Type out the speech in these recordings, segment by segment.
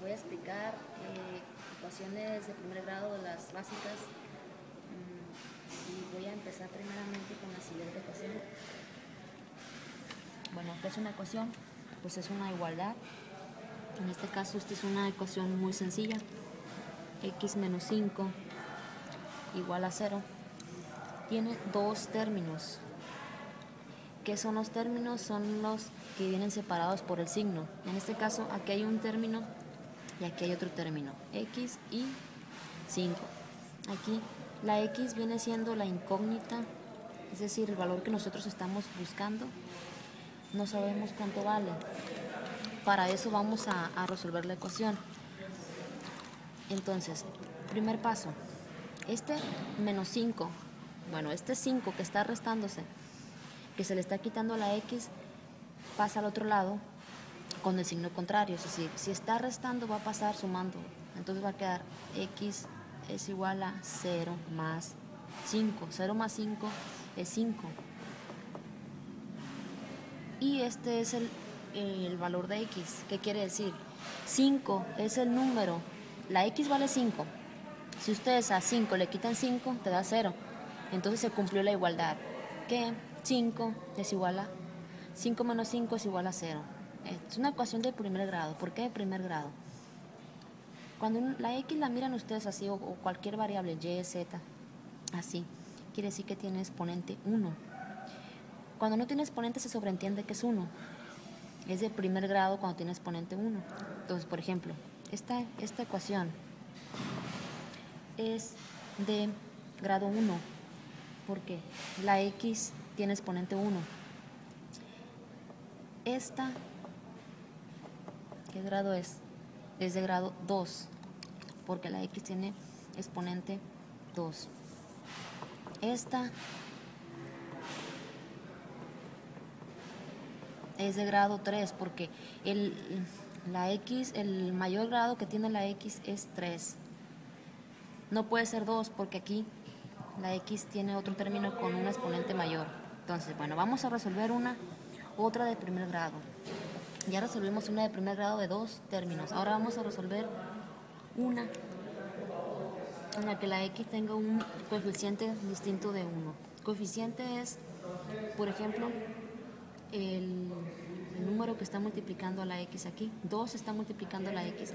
voy a explicar eh, ecuaciones de primer grado, las básicas, mm, y voy a empezar primeramente con la siguiente ecuación. Bueno, ¿qué es una ecuación? Pues es una igualdad. En este caso, esta es una ecuación muy sencilla. x menos 5 igual a 0. Tiene dos términos. ¿Qué son los términos? Son los que vienen separados por el signo. En este caso, aquí hay un término y aquí hay otro término, x y 5. Aquí la x viene siendo la incógnita, es decir, el valor que nosotros estamos buscando. No sabemos cuánto vale. Para eso vamos a, resolver la ecuación. Entonces, primer paso, este menos 5, bueno, este 5 que está restándose, que se le está quitando la x, pasa al otro lado con el signo contrario. Es decir, si está restando va a pasar sumando. Entonces va a quedar x es igual a 0 más 5. 0 más 5 es 5. Y este es el, el valor de x. ¿Qué quiere decir? 5 es el número. La x vale 5. Si ustedes a 5 le quitan 5, te da 0. Entonces se cumplió la igualdad. Que 5 es igual a 5 menos 5 es igual a 0. Es una ecuación de primer grado. ¿Por qué de primer grado? Cuando la x la miran ustedes así, o, cualquier variable, y, z, así, quiere decir que tiene exponente 1. Cuando no tiene exponente se sobreentiende que es 1. Es de primer grado cuando tiene exponente 1. Entonces, por ejemplo, esta, esta ecuación es de grado 1, porque la x tiene exponente 1. Esta, ¿qué grado es? Es de grado 2, porque la x tiene exponente 2. Esta es de grado 3, porque el, la x, el mayor grado que tiene la x es 3. No puede ser 2 porque aquí la x tiene otro término con un exponente mayor. Entonces, bueno, vamos a resolver una, otra de primer grado. Ya resolvimos una de primer grado de dos términos. Ahora vamos a resolver una en la que la x tenga un coeficiente distinto de 1. Coeficiente es, por ejemplo, el, el número que está multiplicando a la x aquí. 2 está multiplicando a la x.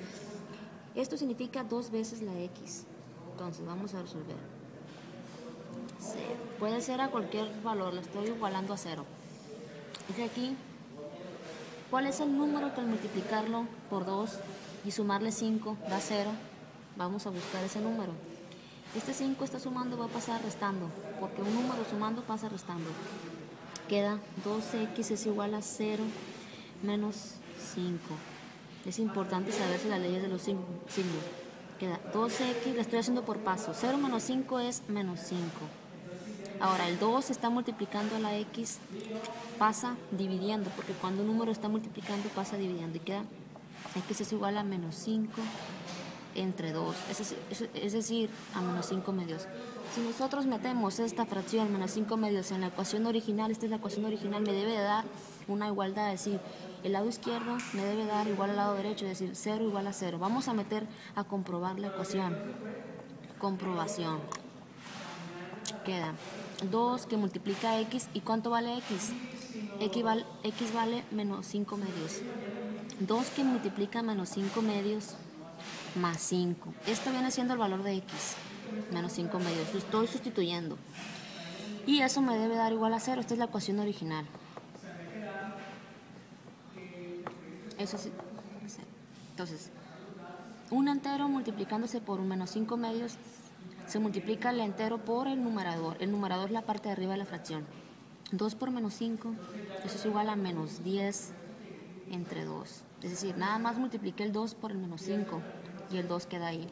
Esto significa dos veces la x. Entonces vamos a resolver. Puede ser a cualquier valor, lo estoy igualando a cero. Dice aquí, ¿cuál es el número que al multiplicarlo por 2 y sumarle 5 da 0? Vamos a buscar ese número. Este 5 está sumando, va a pasar restando, porque un número sumando pasa restando. Queda 2x es igual a 0 menos 5. Es importante saberse las leyes de los signos. Queda 2x, la estoy haciendo por paso. 0 menos 5 es menos 5. Ahora, el 2 está multiplicando a la x, pasa dividiendo, porque cuando un número está multiplicando pasa dividiendo y queda x es igual a menos 5 entre 2, es decir, a menos 5 medios. Si nosotros metemos esta fracción, menos 5 medios, en la ecuación original, esta es la ecuación original, me debe dar una igualdad, es decir, el lado izquierdo me debe dar igual al lado derecho, es decir, 0 igual a 0. Vamos a meter a comprobar la ecuación. Comprobación. Queda 2 que multiplica x, ¿y cuánto vale x? X vale, x vale menos 5 medios. 2 que multiplica menos 5 medios más 5. Esto viene siendo el valor de x, menos 5 medios. Lo estoy sustituyendo. Y eso me debe dar igual a 0. Esta es la ecuación original. Eso. Entonces, un entero multiplicándose por un menos 5 medios se multiplica el entero por el numerador. El numerador es la parte de arriba de la fracción. 2 por menos 5, eso es igual a menos 10 entre 2. Es decir, nada más multipliqué el 2 por el menos 5 y el 2 queda ahí.